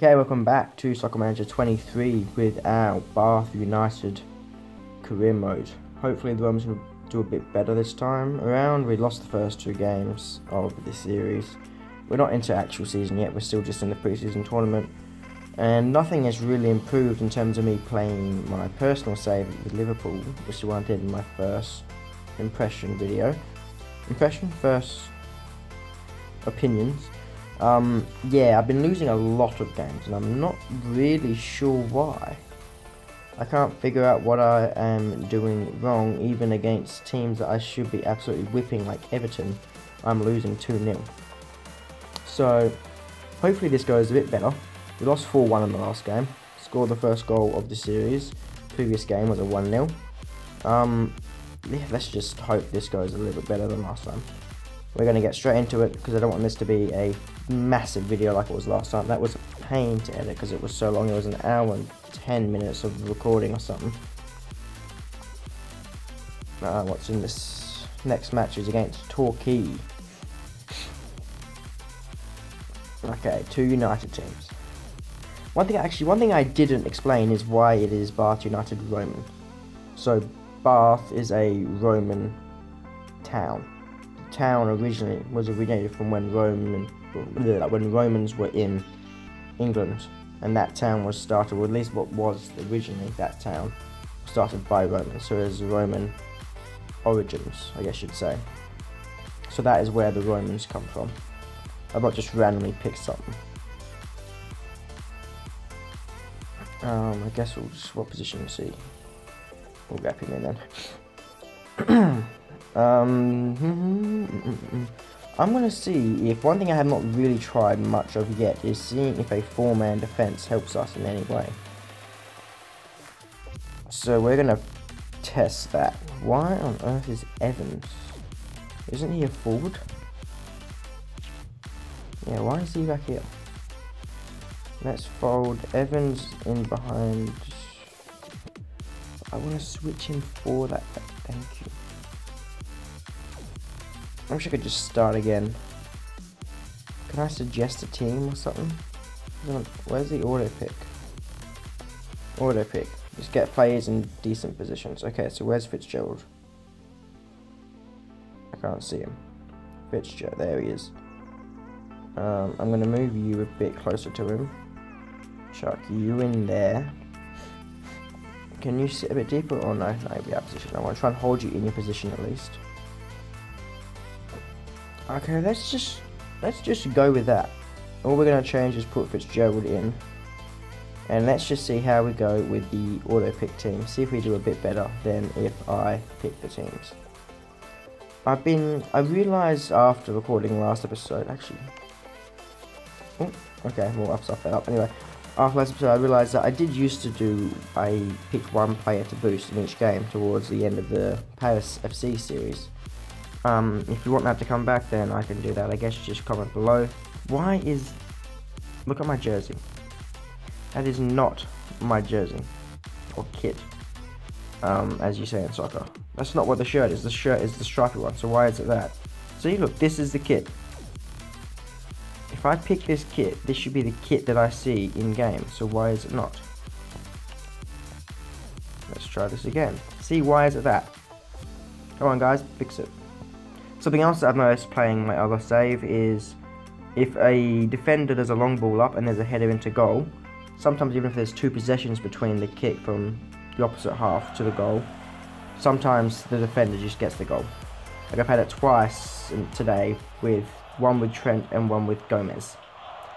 Okay, welcome back to Soccer Manager 23 with our Bath United career mode. Hopefully the Romans will do a bit better this time around. We lost the first two games of this series. We're not into actual season yet, we're still just in the preseason tournament. And nothing has really improved in terms of me playing my personal save with Liverpool, which is what I did in my first impression video. Impression? First opinions. Um, yeah, I've been losing a lot of games and I'm not really sure why. I can't figure out what I am doing wrong, even against teams that I should be absolutely whipping like Everton. I'm losing 2-0. So, hopefully this goes a bit better. We lost 4-1 in the last game. Scored the first goal of the series. Previous game was a 1-0. Um, yeah, let's just hope this goes a little bit better than last time. We're going to get straight into it because I don't want this to be a massive video like it was last time. That was a pain to edit because it was so long. It was an hour and 10 minutes of recording or something. Uh, what's in this next match is against Torquay. Okay, two United teams. One thing actually, one thing I didn't explain is why it is Bath United Roman. So Bath is a Roman town. Town originally was originated from when Roman when Romans were in England, and that town was started, or at least what was originally that town, started by Romans. So it has Roman origins, I guess you'd say. So that is where the Romans come from. I've not just randomly picked something. Um, I guess we'll just what position see. We'll gap him in then. um, I'm going to see if one thing I have not really tried much of yet is seeing if a four-man defense helps us in any way. So we're going to test that. Why on earth is Evans? Isn't he a forward? Yeah, why is he back here? Let's fold Evans in behind. I want to switch him for that. Thank you. I wish I could just start again. Can I suggest a team or something? Where's the auto pick? Auto pick. Just get players in decent positions. Okay, so where's Fitzgerald? I can't see him. Fitzgerald, there he is. Um, I'm going to move you a bit closer to him. Chuck you in there. Can you sit a bit deeper? or no, no, out of position. I want to try and hold you in your position at least. Okay, let's just let's just go with that. All we're going to change is put Fitzgerald in. And let's just see how we go with the auto pick team. See if we do a bit better than if I pick the teams. I've been, I realised after recording last episode, actually. Oh, okay, well, I've stuffed that up. Anyway, after last episode, I realised that I did used to do, I picked one player to boost in each game towards the end of the Paris FC series. Um, if you want that to come back, then I can do that. I guess just comment below. Why is... Look at my jersey. That is not my jersey. Or kit. Um, as you say in soccer. That's not what the shirt is. The shirt is the stripy one. So why is it that? See, look, this is the kit. If I pick this kit, this should be the kit that I see in game. So why is it not? Let's try this again. See, why is it that? Come on, guys, fix it. Something else that I've noticed playing my other save is if a defender does a long ball up and there's a header into goal, sometimes even if there's two possessions between the kick from the opposite half to the goal, sometimes the defender just gets the goal. Like I've had it twice today with one with Trent and one with Gomez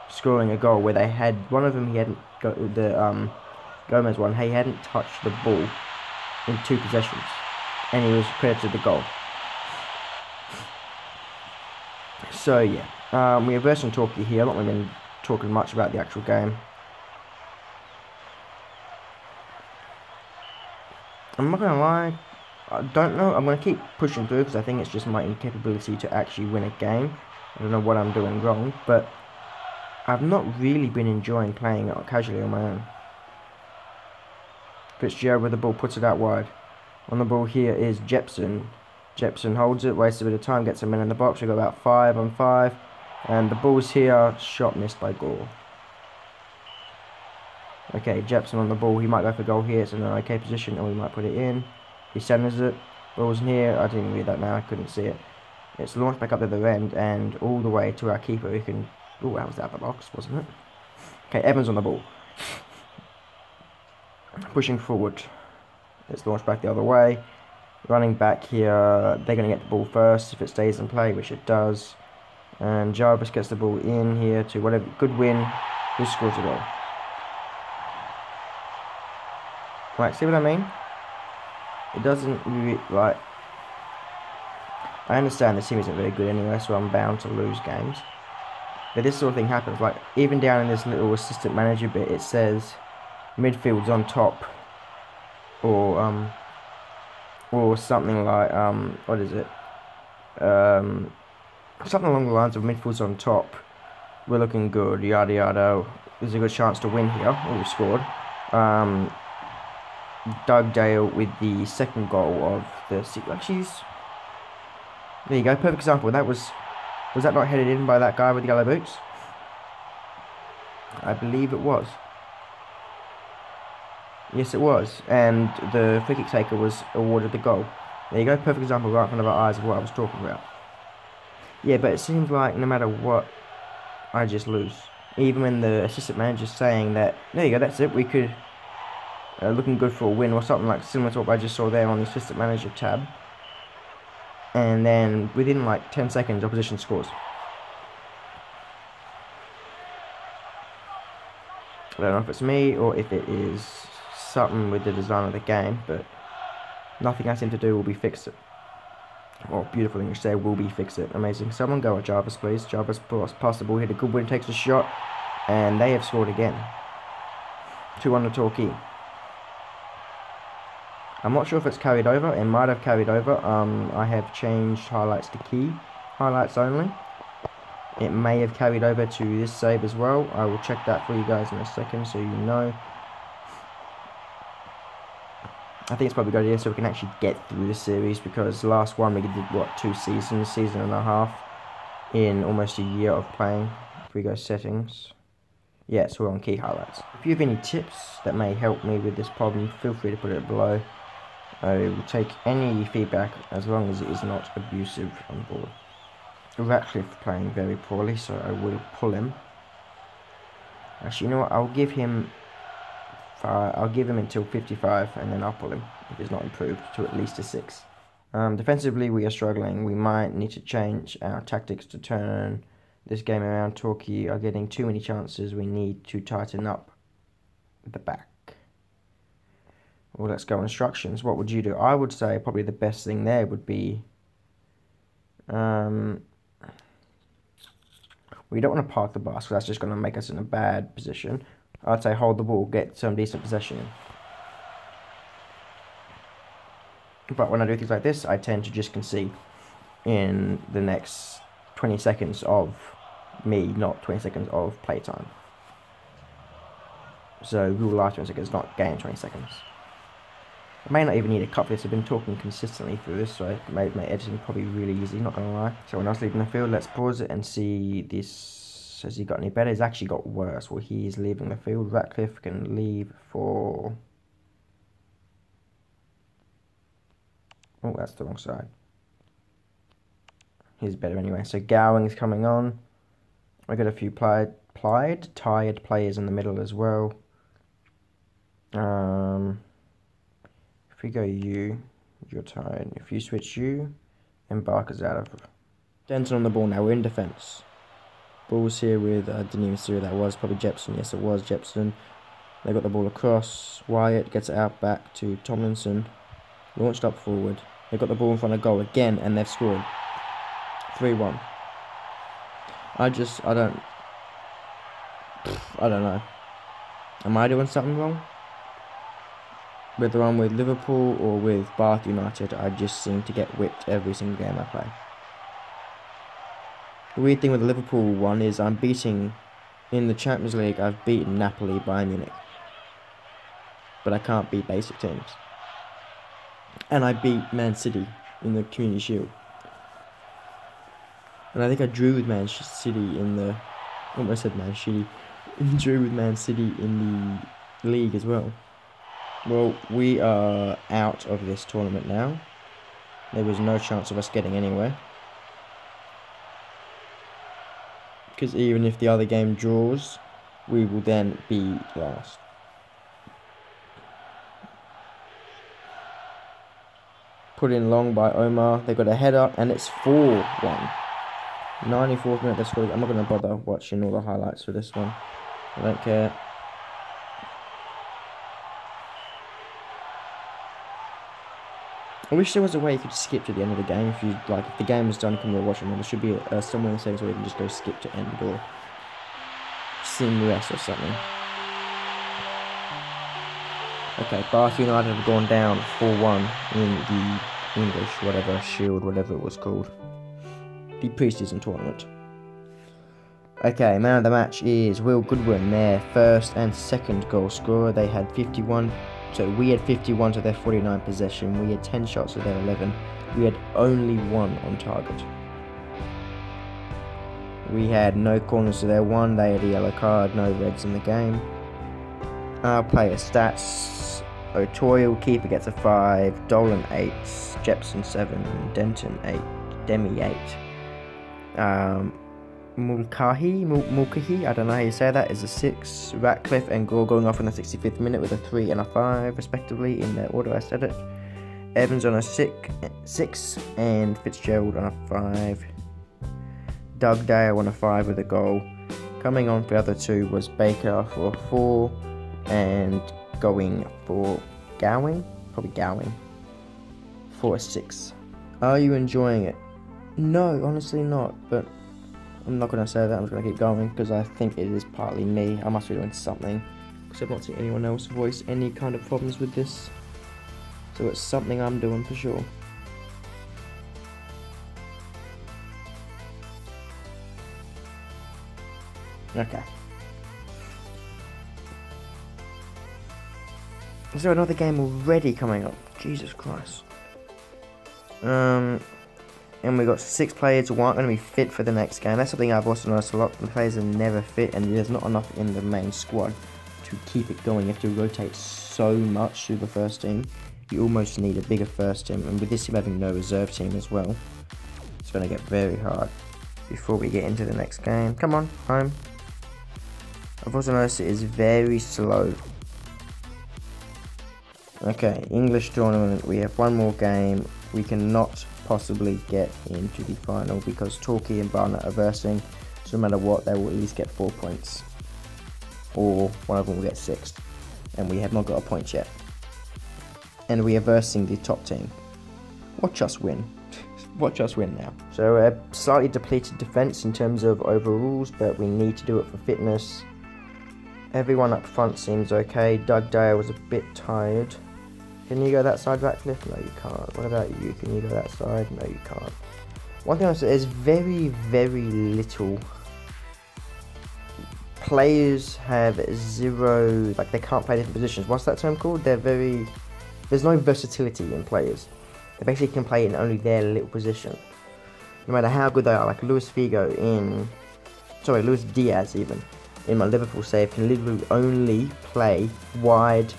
scoring a goal where they had one of them he hadn't got the um, Gomez one he hadn't touched the ball in two possessions and he was credited the goal. So yeah, um, we have version Torquay here. I'm not really talking much about the actual game. I'm not gonna lie, I don't know. I'm gonna keep pushing through because I think it's just my incapability to actually win a game. I don't know what I'm doing wrong, but I've not really been enjoying playing it casually on my own. Fitzgerald with the ball puts it out wide. On the ball here is Jepson. Jepson holds it, wastes a bit of time, gets a man in the box. We've got about five on five. And the ball's here, shot missed by Gore. Okay, Jepson on the ball. He might go for goal here. It's in an okay position, and we might put it in. He centers it. Ball's in here. I didn't read that now. I couldn't see it. It's launched back up the other end and all the way to our keeper who can... Oh, that was out the box, wasn't it? Okay, Evans on the ball. Pushing forward. It's launched back the other way. Running back here, they're going to get the ball first if it stays in play, which it does. And Jarvis gets the ball in here to whatever. Good win. Who scores a goal? Right, see what I mean? It doesn't really, like... I understand the team isn't very good anyway, so I'm bound to lose games. But this sort of thing happens. Like, even down in this little assistant manager bit, it says midfield's on top. Or, um... Or something like, um... What is it? Um... Something along the lines of midfield's on top. We're looking good, yada yada. There's a good chance to win here. Oh, we scored. Um... Dugdale with the second goal of the actually there you go perfect example that was was that not headed in by that guy with the yellow boots I believe it was yes it was. And the free kick taker was awarded the goal. There you go. Perfect example right in front of our eyes of what I was talking about. Yeah but it seems like no matter what I just lose. Even when the assistant manager's saying that there you go that's it we could uh, looking good for a win or something like similar to what I just saw there on the assistant manager tab. And then within like 10 seconds, opposition scores. I don't know if it's me or if it is something with the design of the game, but nothing I seem to do will be fix it. Or beautiful English say will be fix it. Amazing. Someone go at Jarvis, please. Jarvis pass ball, hit a good win, takes a shot, and they have scored again. 2 on the Torquay. I'm not sure if it's carried over. It might have carried over. Um, I have changed highlights to key highlights only. It may have carried over to this save as well. I will check that for you guys in a second so you know. I think it's probably a good idea so we can actually get through the series because the last one we did what two seasons, season and a half in almost a year of playing. If we go settings. Yeah, so we're on key highlights. If you have any tips that may help me with this problem, feel free to put it below. I will take any feedback as long as it is not abusive on board. Ratcliffe playing very poorly, so I will pull him. Actually, you know what? I'll give him. I'll give him until 55, and then I'll pull him if he's not improved to at least a six. Um, defensively, we are struggling. We might need to change our tactics to turn this game around. Torquay are getting too many chances. We need to tighten up the back. Well, let's go instructions. What would you do? I would say probably the best thing there would be... Um, we don't want to park the bus because that's just going to make us in a bad position. I'd say hold the ball, get some decent possession But when I do things like this, I tend to just concede in the next 20 seconds of me, not 20 seconds of playtime. So rule last 20 seconds, not game 20 seconds. I may not even need a cut for this, I've been talking consistently through this, so it made my editing probably really easy, not gonna lie. So when I was leaving the field, let's pause it and see this, has he got any better? He's actually got worse, well he's leaving the field, Ratcliffe can leave for... Oh, that's the wrong side. He's better anyway. So Gowing's coming on. I got a few plied, plied, tired players in the middle as well. Um, if we go you, you're tired. If you switch you, then Barker's out of. Denton on the ball now. We're in defence. Ball's here with, I uh, didn't even see who that was. Probably Jepson. Yes, it was Jepson. They got the ball across. Wyatt gets it out back to Tomlinson. Launched up forward. They got the ball in front of goal again, and they've scored. 3 1. I just, I don't. I don't know. Am I doing something wrong? whether I'm with Liverpool or with Bath United, I just seem to get whipped every single game I play. The weird thing with the Liverpool one is I'm beating, in the Champions League, I've beaten Napoli, Bayern Munich. But I can't beat basic teams. And I beat Man City in the Community Shield. And I think I drew with Man City in the, oh, almost said Man City, drew with Man City in the league as well. Well, we are out of this tournament now. There was no chance of us getting anywhere. Because even if the other game draws, we will then be last. Put in long by Omar. They got a header and it's 4 1. 94th minute. I'm not going to bother watching all the highlights for this one. I don't care. I wish there was a way you could skip to the end of the game. If you like, if the game was done, come to watch it. There should be uh, somewhere in the settings where you can just go skip to end or sim rest or something. Okay, Bath United have gone down 4-1 in the English, whatever, Shield, whatever it was called. The preseason tournament. Okay, man of the match is Will Goodwin, their first and second goal scorer. They had 51 so we had 51 to their 49 possession. We had 10 shots to their 11. We had only one on target. We had no corners to their one. They had a yellow card, no reds in the game. Our player stats: O'Toole keeper gets a five, Dolan eight, Jepson seven, Denton eight, Demi eight. Um, Mulcahy, Mulcahy, I don't know how you say that, is a 6. Ratcliffe and Gore going off in the 65th minute with a 3 and a 5, respectively, in the order I said it. Evans on a six, 6 and Fitzgerald on a 5. Dugdale on a 5 with a goal. Coming on for the other two was Baker for a 4 and going for Gowing, probably Gowing, for a 6. Are you enjoying it? No, honestly not, but I'm not going to say that, I'm just going to keep going because I think it is partly me. I must be doing something because I've not seen anyone else voice any kind of problems with this. So it's something I'm doing for sure. Okay. Is there another game already coming up? Jesus Christ. Um, and we've got six players who aren't going to be fit for the next game. That's something I've also noticed a lot. The players are never fit, and there's not enough in the main squad to keep it going. You have to rotate so much through the first team. You almost need a bigger first team, and with this team having no reserve team as well, it's going to get very hard before we get into the next game. Come on, home. I've also noticed it is very slow. Okay, English tournament. We have one more game. We cannot possibly get into the final because Torquay and Barnet are versing. So no matter what, they will at least get four points, or one of them will get six, and we have not got a point yet. And we are versing the top team. Watch us win. Watch us win now. So a slightly depleted defence in terms of overalls, but we need to do it for fitness. Everyone up front seems okay. Dugdale was a bit tired. Can you go that side, Ratcliffe? No, you can't. What about you? Can you go that side? No, you can't. One thing I say is very, very little players have zero, like they can't play different positions. What's that term called? They're very, there's no versatility in players. They basically can play in only their little position. No matter how good they are, like Luis Figo in, sorry, Luis Diaz even, in my Liverpool save can literally only play wide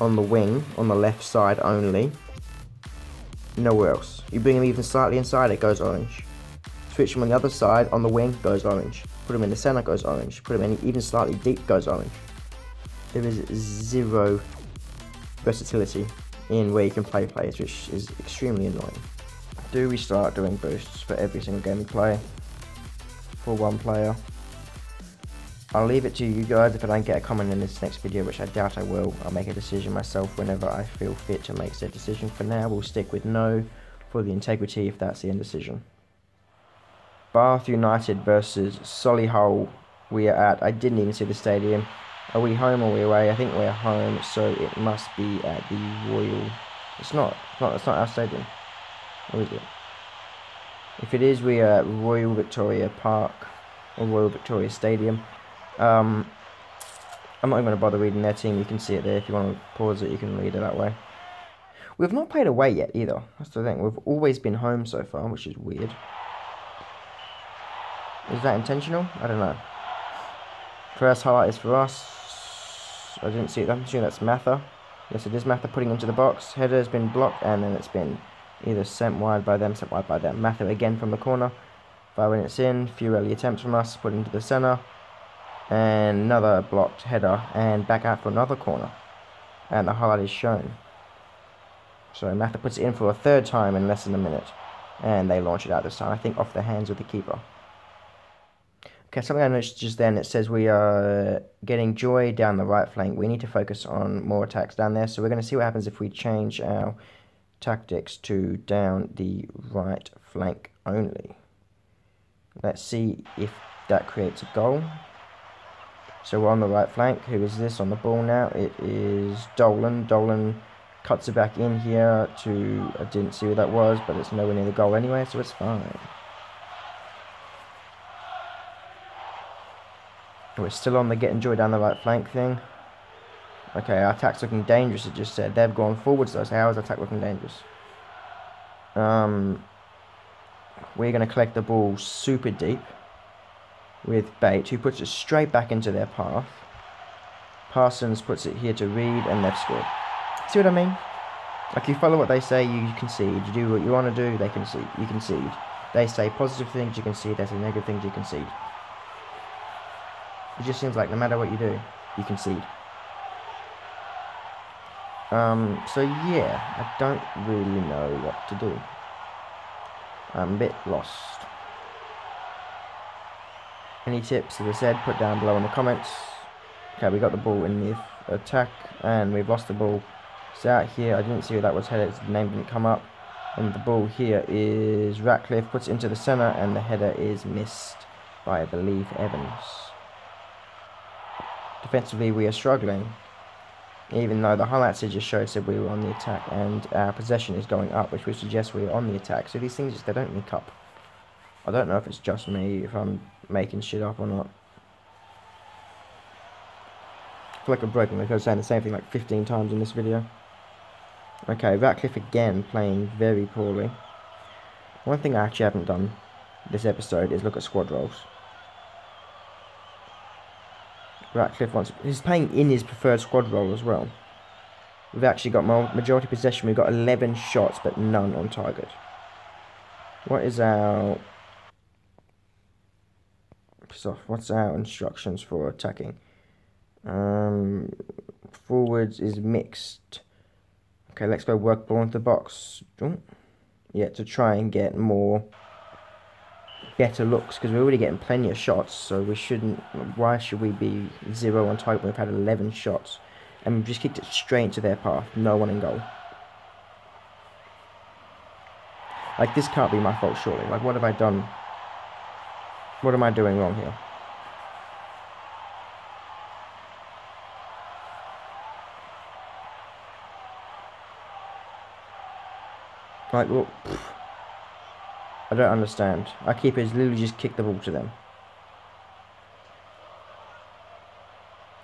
on the wing, on the left side only. Nowhere else. You bring him even slightly inside, it goes orange. Switch him on the other side, on the wing, goes orange. Put him in the center, goes orange. Put him in even slightly deep, goes orange. There is zero versatility in where you can play players, which is extremely annoying. Do we start doing boosts for every single game we play? For one player? I'll leave it to you guys if I don't get a comment in this next video, which I doubt I will. I'll make a decision myself whenever I feel fit to make said decision. For now, we'll stick with no for the integrity if that's the indecision. Bath United versus Solihull we are at. I didn't even see the stadium. Are we home or are we away? I think we're home, so it must be at the Royal... It's not. It's not, it's not our stadium. Or is it? If it is, we are at Royal Victoria Park or Royal Victoria Stadium. Um, I'm not even going to bother reading their team. You can see it there. If you want to pause it, you can read it that way. We've not played away yet either. That's the thing. We've always been home so far, which is weird. Is that intentional? I don't know. First highlight is for us. I didn't see it. I'm assuming that's Matha. Yes, it is Matha putting into the box. Header has been blocked, and then it's been either sent wide by them, sent wide by them. Matha again from the corner. Five minutes in, few early attempts from us, put into the centre. And another blocked header, and back out for another corner. And the highlight is shown. So Matha puts it in for a third time in less than a minute. And they launch it out this time, I think off the hands of the keeper. Okay, something I noticed just then, it says we are getting joy down the right flank. We need to focus on more attacks down there. So we're going to see what happens if we change our tactics to down the right flank only. Let's see if that creates a goal. So we're on the right flank. Who is this on the ball now? It is Dolan. Dolan cuts it back in here to... I didn't see who that was, but it's nowhere near the goal anyway, so it's fine. We're still on the getting joy down the right flank thing. Okay, our attack's looking dangerous, it just said. They've gone forwards so how is attack looking dangerous? Um, we're going to collect the ball super deep with Bate, who puts it straight back into their path. Parsons puts it here to Reed, and they've scored. See what I mean? Like, you follow what they say, you concede. You do what you want to do, they concede. You concede. They say positive things, you concede. They say negative things, you concede. It just seems like no matter what you do, you concede. Um, so yeah, I don't really know what to do. I'm a bit lost. Any tips, as I said, put down below in the comments. Okay, we got the ball in the attack, and we've lost the ball. So out here, I didn't see who that was headed, the name didn't come up. And the ball here is Ratcliffe, puts it into the centre, and the header is missed by, I believe, Evans. Defensively, we are struggling. Even though the highlights just showed said we were on the attack and our possession is going up, which would suggest we're on the attack. So these things, just, they don't link up. I don't know if it's just me, if I'm making shit up or not. I feel like I'm broken because I'm saying the same thing like 15 times in this video. Okay, Ratcliffe again playing very poorly. One thing I actually haven't done this episode is look at squad roles. Ratcliffe wants. He's playing in his preferred squad role as well. We've actually got majority possession. We've got 11 shots, but none on target. What is our... What's our instructions for attacking? Um, forwards is mixed. Okay, let's go work ball into the box. Yeah, to try and get more better looks because we're already getting plenty of shots so we shouldn't why should we be zero on target when we've had 11 shots and we've just kicked it straight into their path no one in goal like this can't be my fault surely like what have I done what am I doing wrong here like well. I don't understand. Our keepers literally just kicked the ball to them.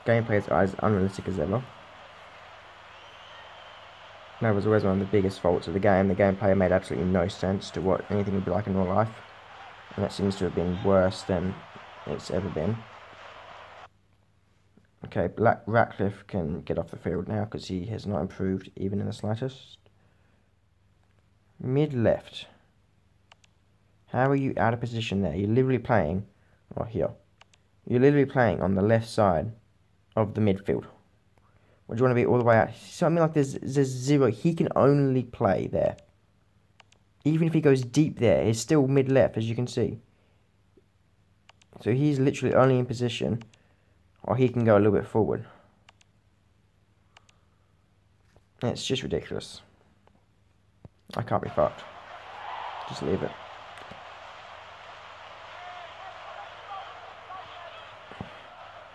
Gameplay is as unrealistic as ever. That was always one of the biggest faults of the game. The gameplay made absolutely no sense to what anything would be like in real life. And that seems to have been worse than it's ever been. Okay, Black Ratcliffe can get off the field now because he has not improved even in the slightest. Mid left. How are you out of position there? You're literally playing, or here. You're literally playing on the left side of the midfield. Would you want to be all the way out? Something like there's, there's zero. He can only play there. Even if he goes deep there, he's still mid-left, as you can see. So he's literally only in position, or he can go a little bit forward. It's just ridiculous. I can't be fucked. Just leave it.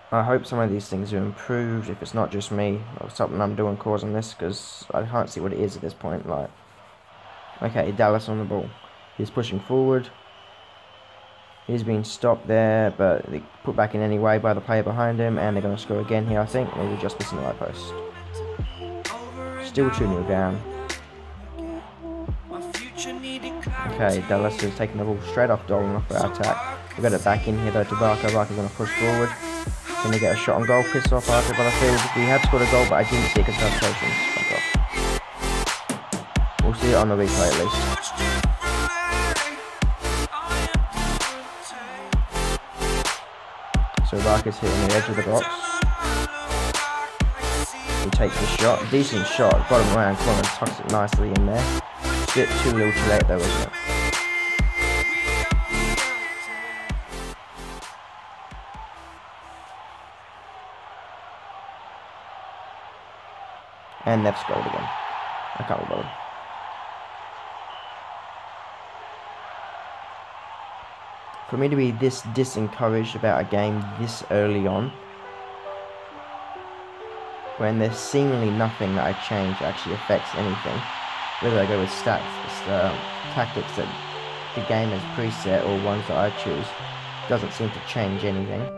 I hope some of these things are improved, if it's not just me, or something I'm doing causing this, because I can't see what it is at this point, like... Okay, Dallas on the ball. He's pushing forward. He's been stopped there, but put back in anyway by the player behind him, and they're going to score again here, I think. Maybe just missing the right post. Still 2-0 down. Okay, Dallas is taking the ball straight off Dolan off our attack. We've got it back in here though to Barker. Barker's going to push forward. Can they get a shot on goal? Piss off after by the field. We have scored a goal, but I didn't see it because of see it on the replay at least. So Barker's hitting the edge of the box. He takes the shot. Decent shot. Bottom right corner. Tucks it nicely in there. Bit too little too late though, isn't it? And they've again. I can't be For me to be this disencouraged about a game this early on, when there's seemingly nothing that I change actually affects anything, whether I go with stats, uh, tactics that the game has preset or ones that I choose, doesn't seem to change anything.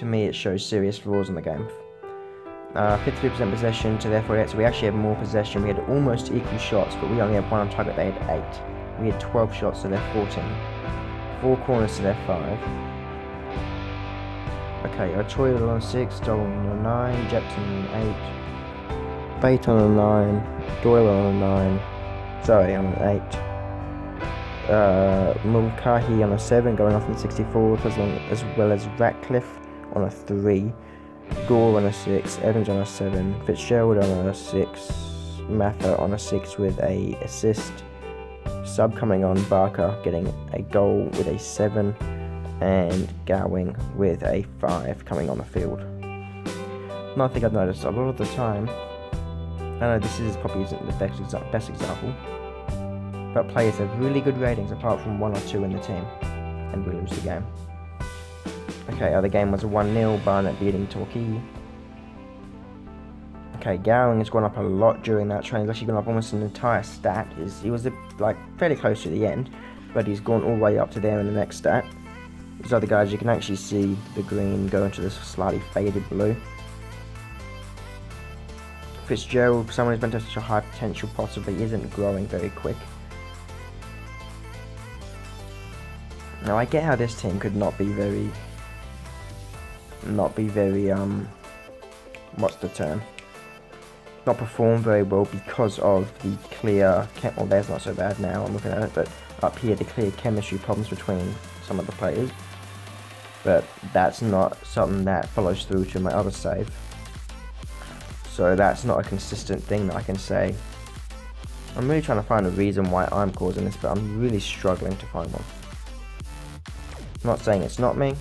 to me it shows serious flaws in the game. Uh, 53% possession to their 48, so we actually had more possession. We had almost equal shots, but we only had one on target. They had 8. We had 12 shots to their 14. 4 corners to their 5. Okay, Ochoa on 6, Dolan on 9, Jepson on 8, Bate on a 9, Doyle on a 9, sorry, on an 8 uh, Mulcahy on a 7, going off in 64, as, long, as well as Ratcliffe on a 3, Gore on a 6, Evans on a 7, Fitzgerald on a 6, Mather on a 6 with a assist, sub coming on Barker getting a goal with a 7, and Gowing with a 5 coming on the field. Another thing I've noticed a lot of the time, I know this is probably isn't the best, exa- best example, but players have really good ratings apart from one or two in the team, and we lose the game. Okay, oh, other game was a 1-0, Barnet beating Torquay. Okay, Gowing has gone up a lot during that train. He's actually gone up almost an entire stat. He's, he was like fairly close to the end, but he's gone all the way up to there in the next stat. These other guys, you can actually see the green go into this slightly faded blue. Fitzgerald, someone who's been to such a high potential, possibly isn't growing very quick. Now I get how this team could not be very not be very um what's the term? Not perform very well because of the clear chem well there's not so bad now I'm looking at it but up here the clear chemistry problems between some of the players. But that's not something that follows through to my other save so that's not a consistent thing that I can say. I'm really trying to find a reason why I'm causing this but I'm really struggling to find one. I'm not saying it's not me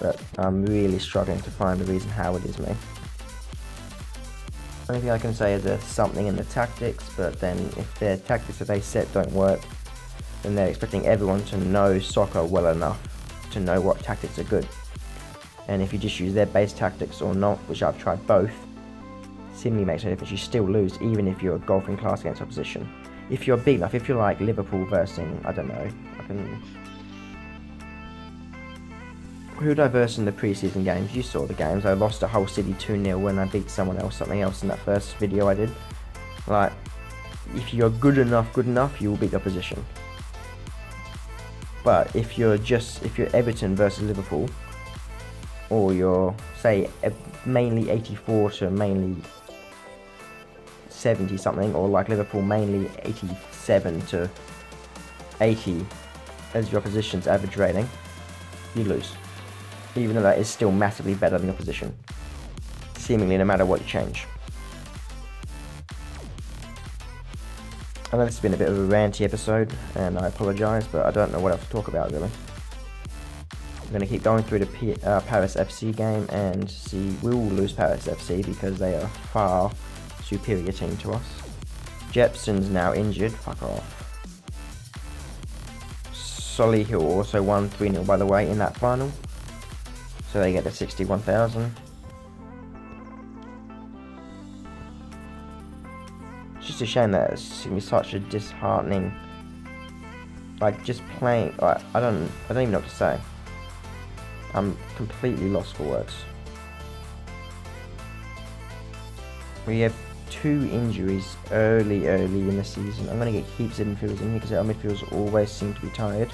but I'm really struggling to find the reason how it is me. Only thing I can say is there's something in the tactics, but then if their tactics that they set don't work, then they're expecting everyone to know soccer well enough to know what tactics are good. And if you just use their base tactics or not, which I've tried both, seemingly makes no difference. You still lose, even if you're a golfing class against opposition. If you're big enough, if you're like Liverpool versus, I don't know, I can who I in the preseason games? You saw the games. I lost a whole city 2 0 when I beat someone else, something else in that first video I did. Like, if you're good enough, good enough, you will beat the opposition. But if you're just, if you're Everton versus Liverpool, or you're, say, mainly 84 to mainly 70 something, or like Liverpool mainly 87 to 80 as your opposition's average rating, you lose even though that is still massively better than your position, seemingly no matter what you change. I know this has been a bit of a ranty episode, and I apologise, but I don't know what else to talk about really. I'm going to keep going through the P uh, Paris FC game and see we will lose Paris FC because they are far superior team to us. Jepson's now injured, fuck off. Solihull also won 3 0 by the way in that final. So they get the 61,000. It's just a shame that it's gonna be such a disheartening like just playing like, I don't I don't even know what to say. I'm completely lost for words. We have two injuries early, early in the season. I'm going to get heaps of midfielders in here because our midfielders always seem to be tired.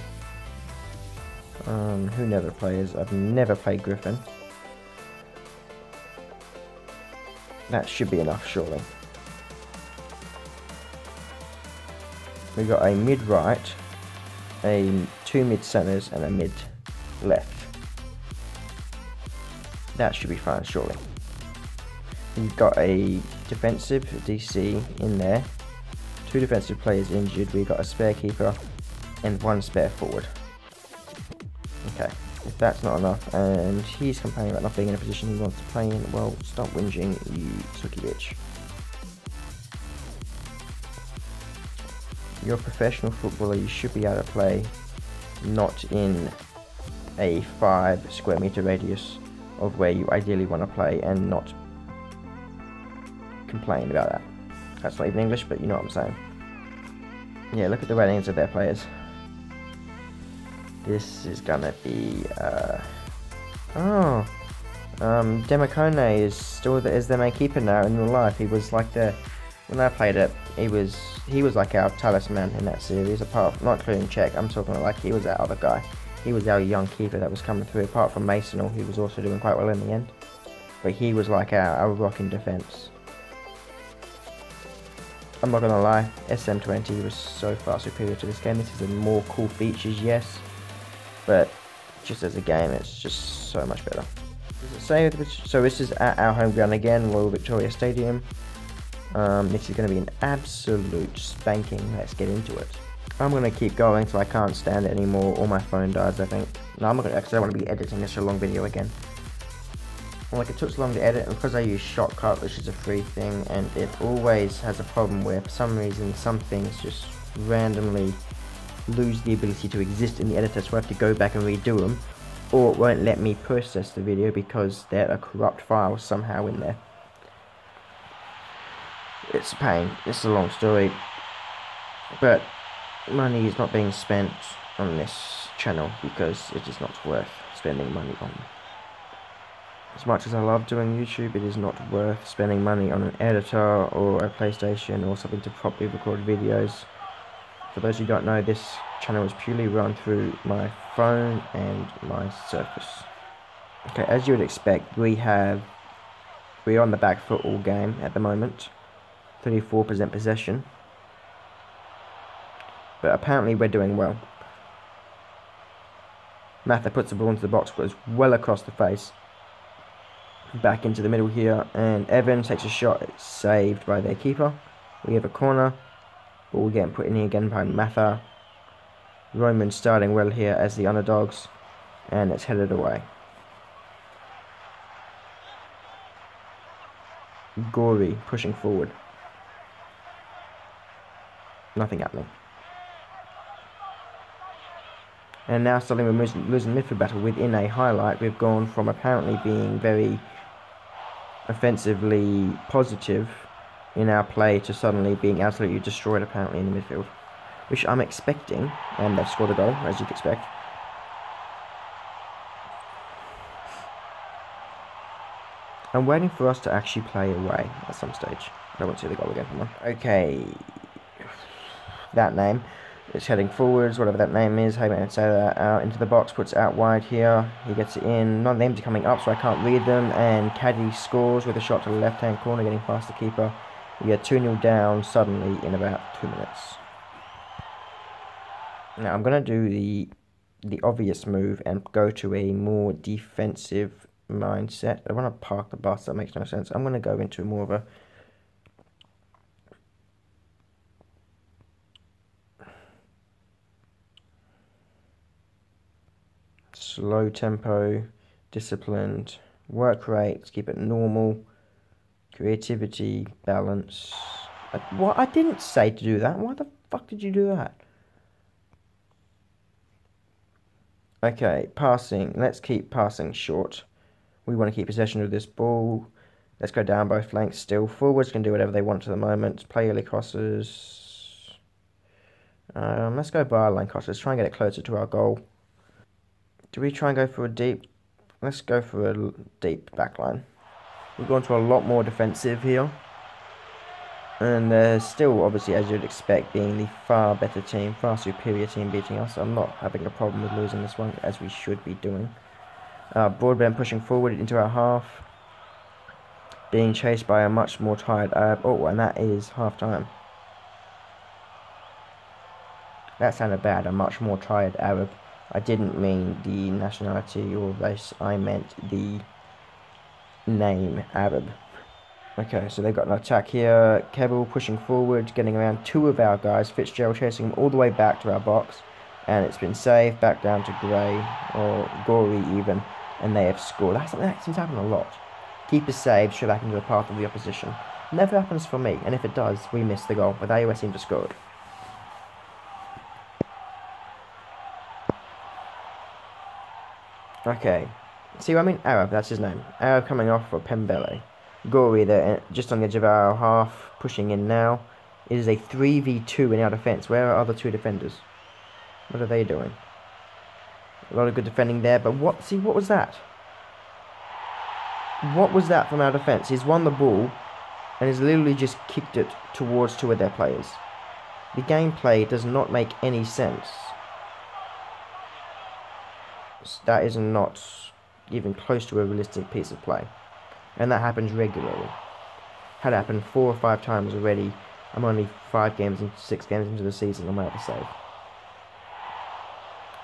Um, who never plays? I've never played Griffin. That should be enough, surely. We got a mid right, a two mid centers, and a mid left. That should be fine, surely. We've got a defensive DC in there, two defensive players injured. We've got a spare keeper and one spare forward. Okay, if that's not enough, and he's complaining about not being in a position he wants to play in, well, stop whinging, you sucky bitch. You're a professional footballer, you should be able to play not in a 5 square meter radius of where you ideally want to play and not complain about that. That's not even English, but you know what I'm saying. Yeah, look at the ratings of their players. This is gonna be, uh... Oh! Um, Demokone is still the, is their main keeper now in real life. He was like the... When I played it, he was he was like our talisman in that series, apart from, not including Czech, I'm talking like he was that other guy. He was our young keeper that was coming through, apart from Mason, who was also doing quite well in the end. But he was like our, our rock in defence. I'm not gonna lie, SM20 was so far superior to this game. This is a more cool features, yes, but just as a game, it's just so much better. So this is at our home ground again, Royal Victoria Stadium. Um, this is going to be an absolute spanking. Let's get into it. I'm going to keep going so I can't stand it anymore. All my phone dies, I think. No, I'm not going to, because I want to be editing this a long video again like it took so long to edit and because I use Shotcut which is a free thing and it always has a problem where for some reason some things just randomly lose the ability to exist in the editor so I have to go back and redo them or it won't let me process the video because there are corrupt files somehow in there. It's a pain, it's a long story but money is not being spent on this channel because it is not worth spending money on. As much as I love doing YouTube, it is not worth spending money on an editor or a PlayStation or something to properly record videos. For those who don't know, this channel is purely run through my phone and my Surface. Okay, as you would expect, we have we're on the back foot all game at the moment. 34% possession. But apparently we're doing well. Matha puts the ball into the box, goes well across the face back into the middle here and Evan takes a shot it's saved by their keeper we have a corner ball getting put in here again by Matha Roman starting well here as the underdogs. And it's headed away. Gory pushing forward. Nothing happening. And now suddenly we're losing, losing midfield battle within a highlight we've gone from apparently being very offensively positive in our play to suddenly being absolutely destroyed apparently in the midfield. Which I'm expecting, and they've scored a goal, as you'd expect. I'm waiting for us to actually play away at some stage. I won't see the goal again, come on. Okay. That name. It's heading forwards, whatever that name is. Hey man, say that out into the box, puts out wide here. He gets it in. None of them are coming up, so I can't read them. And Caddy scores with a shot to the left hand corner, getting past the keeper. We get 2 0 down suddenly in about 2 minutes. Now I'm going to do the the obvious move and go to a more defensive mindset. I want to park the bus, that makes no sense. I'm going to go into more of a slow tempo, disciplined, work rates, keep it normal, creativity, balance. What I didn't say to do that. Why the fuck did you do that? Okay, passing. Let's keep passing short. We want to keep possession of this ball. Let's go down both flanks still. Forwards can do whatever they want to the moment. Play early crosses. Um, let's go byline crosses. Try and get it closer to our goal. Do we try and go for a deep? Let's go for a deep backline. We've gone to a lot more defensive here. And they're still, obviously, as you'd expect, being the far better team, far superior team beating us. I'm not having a problem with losing this one, as we should be doing. Uh, Broadbent pushing forward into our half. Being chased by a much more tired Arab. Oh, and that is half time. That sounded bad, a much more tired Arab. I didn't mean the nationality or race, I meant the name Arab. Okay, so they've got an attack here. Kevel pushing forward, getting around two of our guys. Fitzgerald chasing him all the way back to our box. And it's been saved back down to Gray, or Gory even. And they have scored. That's, something that seems to happen a lot. Keeper saved, straight back into the path of the opposition. Never happens for me, and if it does, we miss the goal. But they always seem to score. Okay. See, I mean Arab, that's his name. Arab coming off for Pembele. Gory there, eh, just on the edge of our half, pushing in now. It is a 3v2 in our defence. Where are other two defenders? What are they doing? A lot of good defending there, but what, see, what was that? What was that from our defence? He's won the ball, and has literally just kicked it towards two of their players. The gameplay does not make any sense. That is not even close to a realistic piece of play and that happens regularly. Had happened four or five times already. I'm only five games and six games into the season on my other save.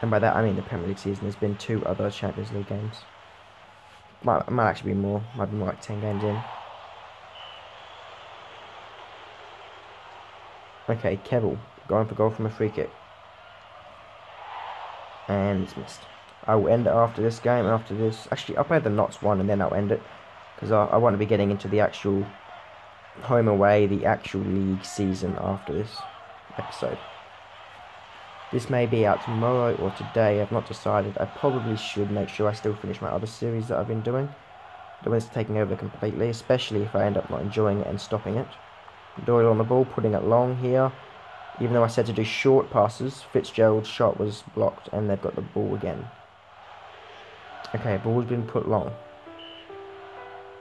And by that I mean the Premier League season. There's been two other Champions League games. Might, might actually be more. Might be more like 10 games in. Okay, Kevel going for goal from a free kick. And it's missed. I will end it after this game. After this, actually, I'll play the Notts one and then I'll end it because I, I want to be getting into the actual home away, the actual league season after this episode. This may be out tomorrow or today, I've not decided. I probably should make sure I still finish my other series that I've been doing. The one's taking over completely, especially if I end up not enjoying it and stopping it. Doyle on the ball, putting it long here. Even though I said to do short passes, Fitzgerald's shot was blocked and they've got the ball again. Okay, ball's been put long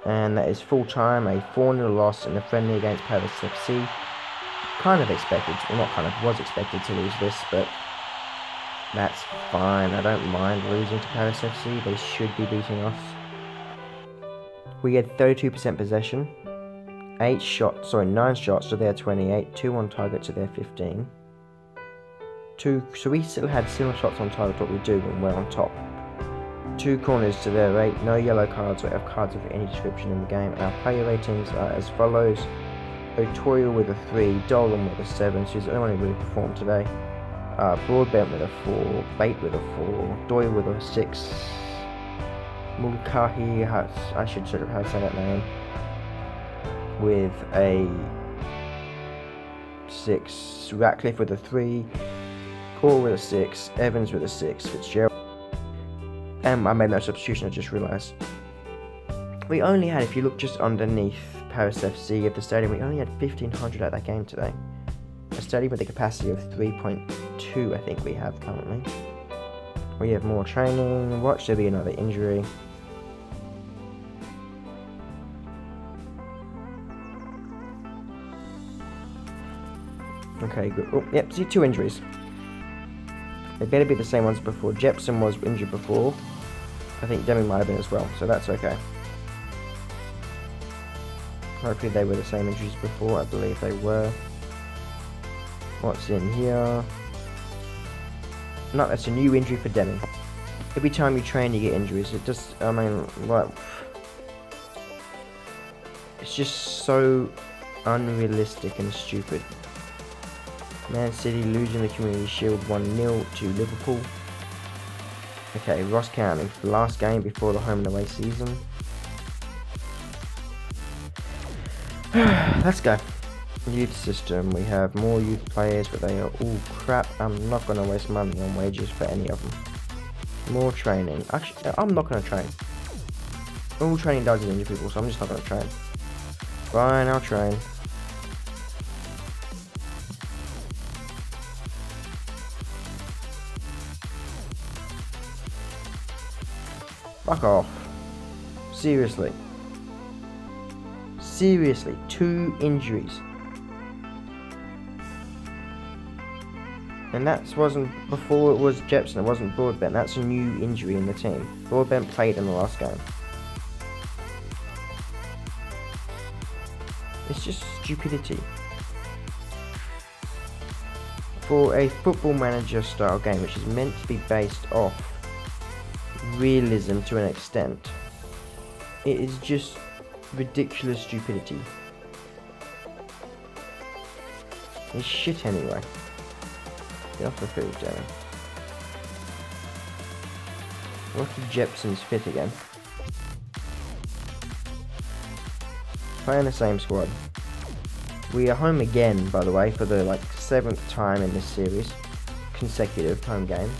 and that is full time, a 4 0 loss in the friendly against Paris FC. Kind of expected, well, not kind of, was expected to lose this, but that's fine. I don't mind losing to Paris FC, they should be beating us. We had 32% possession, 8 shots, sorry, 9 shots to their 28, 2 on target to their 15. Two, so we still had similar shots on target what we do when we're on top two corners to their right, no yellow cards or F cards of any description in the game. Our player ratings are as follows. O'Toole with a 3, Dolan with a 7, she's the only one who really performed today. Uh, Broadbent with a 4, Bate with a 4, Doyle with a 6, Mulcahy, has—I should sort of have said that name, with a 6, Ratcliffe with a 3, Cole with a 6, Evans with a 6, Fitzgerald um, I made no substitution, I just realised. We only had, if you look just underneath Paris FC of the stadium, we only had 1,500 at that game today. A stadium with a capacity of 3.2, I think we have currently. We have more training. Watch there'll be another injury. Okay, good. Oh, yep, see two injuries. They better be the same ones before. Jepson was injured before. I think Demi might have been as well, so that's okay. Hopefully they were the same injuries before, I believe they were. What's in here? No, that's a new injury for Demi. Every time you train you get injuries, it just, I mean, like... It's just so unrealistic and stupid. Man City losing the Community Shield 1-0 to Liverpool. Okay, Ross County, the last game before the home and away season. Let's go. Youth system, we have more youth players, but they are all crap. I'm not going to waste money on wages for any of them. More training. Actually, I'm not going to train. All training does is injure people, so I'm just not going to train. Fine, I'll train. Fuck off. Seriously. Seriously, two injuries. And that wasn't before it was Jepson, it wasn't Broadbent. That's a new injury in the team. Broadbent played in the last game. It's just stupidity. For a football manager style game, which is meant to be based off realism to an extent, it is just ridiculous stupidity. It's shit anyway. Get off the field, Darren. Lucky Jepson's fit again. Playing the same squad. We are home again, by the way, for the like seventh time in this series. Consecutive home games.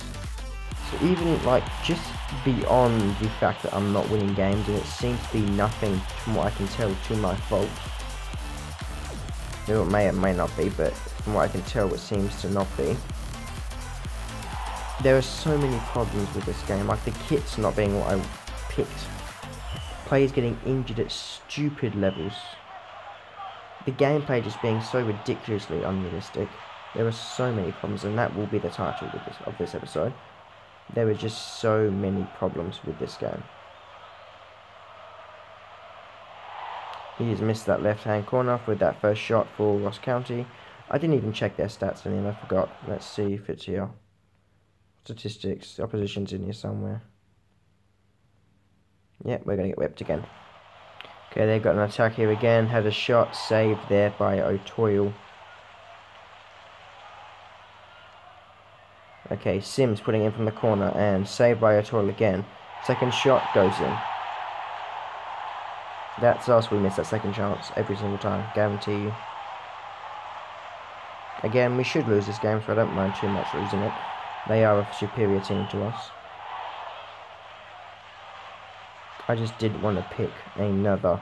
So even like just beyond the fact that I'm not winning games and it seems to be nothing from what I can tell to my fault. Though It may or may not be, but from what I can tell it seems to not be. There are so many problems with this game, like the kit's not being what I picked. Players getting injured at stupid levels. The gameplay just being so ridiculously unrealistic. There are so many problems, and that will be the title of this, of this episode. There were just so many problems with this game. He has missed that left-hand corner with that first shot for Ross County. I didn't even check their stats and I forgot. Let's see if it's here. Statistics, opposition's in here somewhere. Yep, we're going to get whipped again. Okay, they've got an attack here again. Had a shot saved there by O'Toole. Okay, Sims putting in from the corner and saved by O'Toole again. Second shot goes in. That's us, we miss that second chance every single time, guarantee you. Again, we should lose this game, so I don't mind too much losing it. They are a superior team to us. I just didn't want to pick another.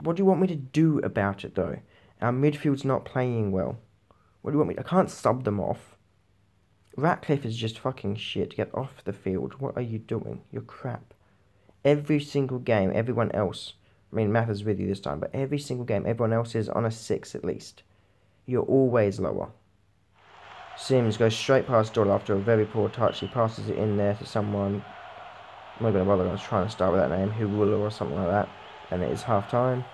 What do you want me to do about it, though? Our midfield's not playing well. What do you want me? I can't sub them off. Ratcliffe is just fucking shit. Get off the field. What are you doing? You're crap. Every single game, everyone else. I mean, Math is with you this time, but every single game, everyone else is on a six at least. You're always lower. Sims goes straight past Doyle after a very poor touch. He passes it in there to someone. I'm not going to bother. I was trying to start with that name, Hurula or something like that. And it is half time.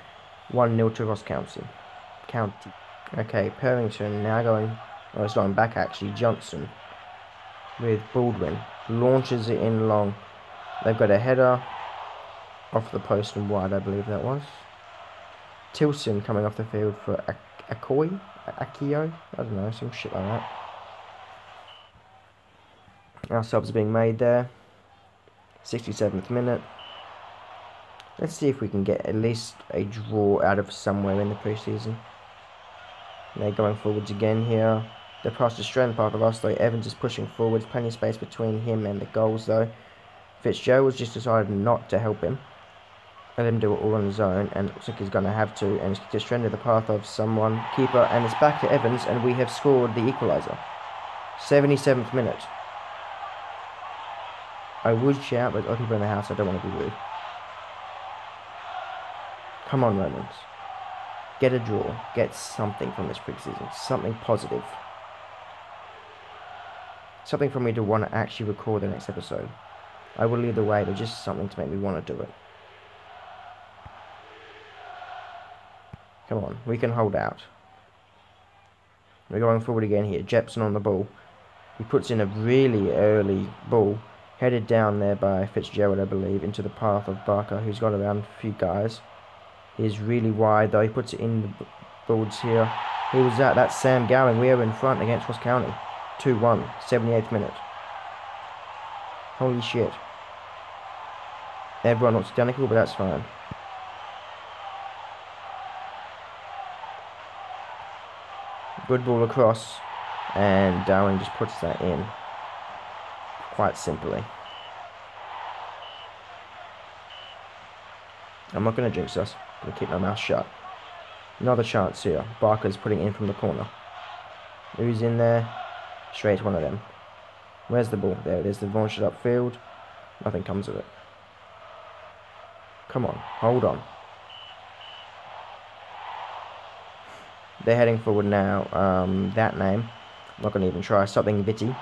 1 0 to Ross County. County. Okay, Purrington now going. Oh, it's going back actually. Johnson with Baldwin launches it in long. They've got a header off the post and wide, I believe that was. Tilson coming off the field for Akoi, Akio, I don't know, some shit like that. Our subs are being made there. 67th minute. Let's see if we can get at least a draw out of somewhere in the preseason. They're going forwards again here. The to strength path of us though. Evans is pushing forwards. Plenty of space between him and the goals though. Fitzgerald has just decided not to help him. Let him do it all on his own, and looks like he's going to have to. And he's just stranded the path of someone, keeper, and it's back to Evans, and we have scored the equaliser. 77th minute. I would shout, but other people in the house, I don't want to be rude. Come on, Romans. Get a draw. Get something from this preseason. Something positive. Something for me to want to actually record the next episode. I will lead the way, but just something to make me want to do it. Come on, we can hold out. We're going forward again here. Jepson on the ball. He puts in a really early ball headed down there by Fitzgerald, I believe, into the path of Barker, who's got around a few guys. He's really wide, though. He puts it in the boards here. Who was that? That's Sam Gowing. We are in front against Ross County. 2-1, 78th minute. Holy shit. Everyone wants Danica, but that's fine. Good ball across, and Darwin just puts that in quite simply. I'm not going to jinx us. Going to keep my mouth shut. Another chance here. Barker's putting in from the corner. Who's in there? Straight one of them. Where's the ball? There it is. They've launched it upfield. Nothing comes of it. Come on. Hold on. they're heading forward now. Um, that name, I'm not going to even try. Something Vitty.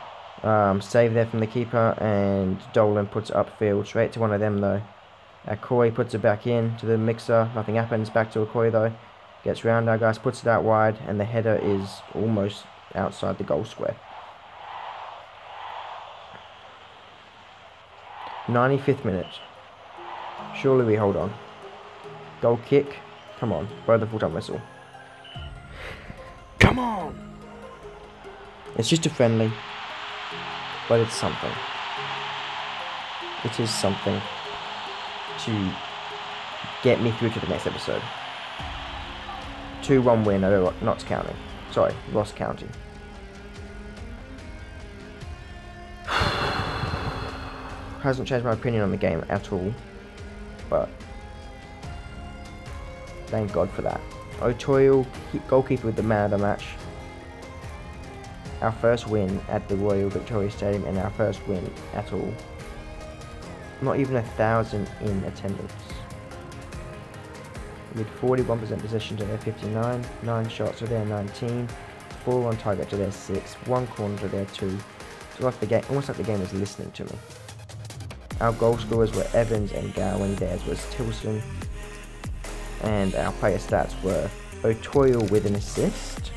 Um, save there from the keeper, and Dolan puts upfield straight to one of them though. Akoi puts it back in to the mixer. Nothing happens. Back to Akoi though. Gets round our guys, puts it out wide, and the header is almost outside the goal square. 95th minute. Surely we hold on. Goal kick. Come on. Blow the full-time whistle. Come on! It's just a friendly. But it's something. It is something to get me through to the next episode. 2-1 win over Notts County. Sorry, Ross County. Hasn't changed my opinion on the game at all, but thank God for that. O'Toole, goalkeeper with the man of the match. Our first win at the Royal Victoria Stadium and our first win at all. Not even a thousand in attendance. With 41% possession to their 59, 9 shots to their 19, 4 on target to their 6, 1 corner to their 2. So like the game, almost like the game was listening to me. Our goal scorers were Evans and Gowan, theirs was Tilson. And our player stats were O'Toole with an assist.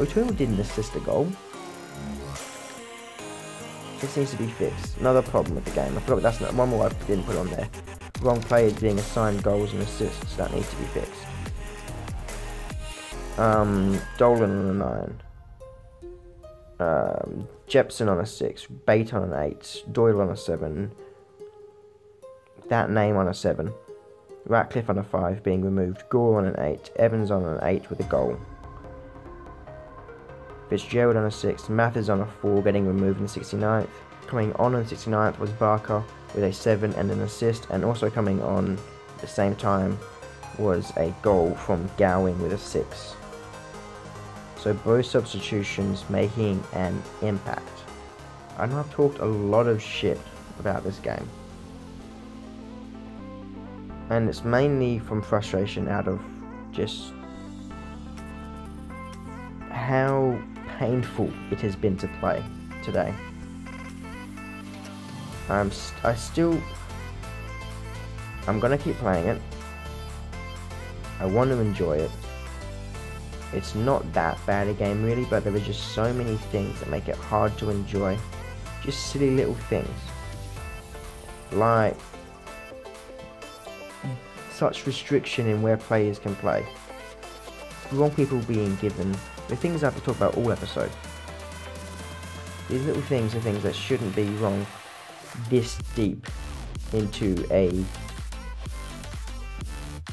O'Toole didn't assist a goal. This needs to be fixed. Another problem with the game. I forgot that's not one more I didn't put on there. Wrong players being assigned goals and assists. That needs to be fixed. Um, Dolan on a nine. Um, Jepson on a six. Bate on an eight. Doyle on a seven. That name on a seven. Ratcliffe on a five, being removed. Gore on an eight. Evans on an eight with a goal. Fitzgerald on a 6, Mathers on a 4, getting removed in the 69th. Coming on in the 69th was Barker with a 7 and an assist, and also coming on at the same time was a goal from Gowing with a 6. So both substitutions making an impact. I know I've talked a lot of shit about this game. And it's mainly from frustration out of just how painful it has been to play today. I'm st I still I'm gonna keep playing it. I want to enjoy it. It's not that bad a game really, but there are just so many things that make it hard to enjoy. Just silly little things. Like such restriction in where players can play. Wrong people being given the things I have to talk about all episode. These little things are things that shouldn't be wrong this deep into a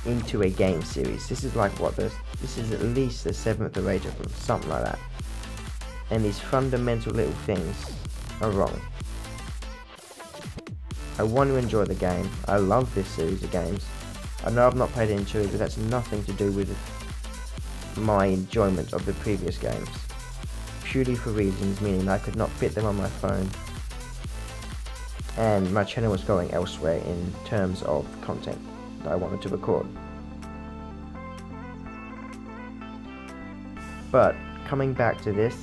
into a game series. This is like what the this is at least the seventh or eighth of them, something like that. And these fundamental little things are wrong. I want to enjoy the game. I love this series of games. I know I've not played it in two, but that's nothing to do with my enjoyment of the previous games, purely for reasons meaning I could not fit them on my phone, and my channel was going elsewhere in terms of content that I wanted to record. But coming back to this,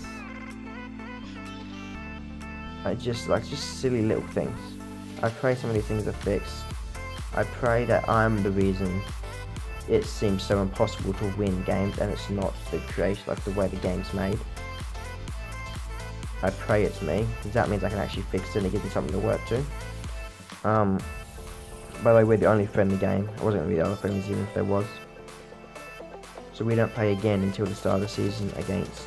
I just like just silly little things. I pray some of these things are fixed. I pray that I'm the reason it seems so impossible to win games and it's not the creation like the way the game's made. I pray it's me, because that means I can actually fix it and give me something to work to. Um, by the way, we're the only friendly game. I wasn't going to be the other friendlies even if there was. So we don't play again until the start of the season against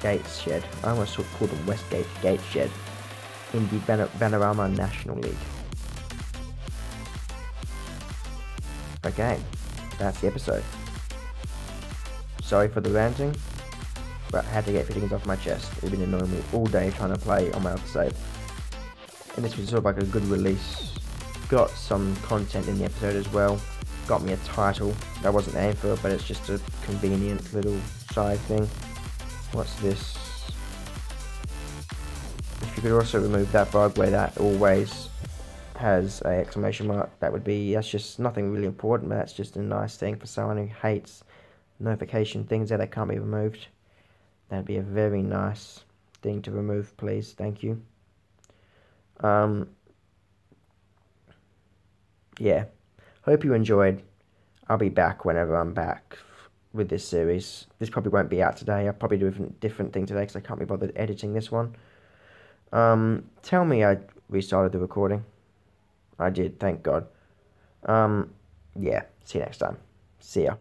Gateshead. I almost called them Westgate Gateshead in the Vanarama National League. Okay, that's the episode. Sorry for the ranting, but I had to get things off my chest. It's been annoying me all day trying to play on my other side. And this was sort of like a good release. Got some content in the episode as well. Got me a title. That wasn't the aim for but it's just a convenient little side thing. What's this? If you could also remove that bug where that always has a exclamation mark, that would be, that's just nothing really important, but that's just a nice thing for someone who hates notification things that they can't be removed. That'd be a very nice thing to remove, please. Thank you. Um, yeah. Hope you enjoyed. I'll be back whenever I'm back with this series. This probably won't be out today. I'll probably do a different, thing today because I can't be bothered editing this one. Um, tell me I restarted the recording. I did, thank God. Um, yeah, see you next time. See ya.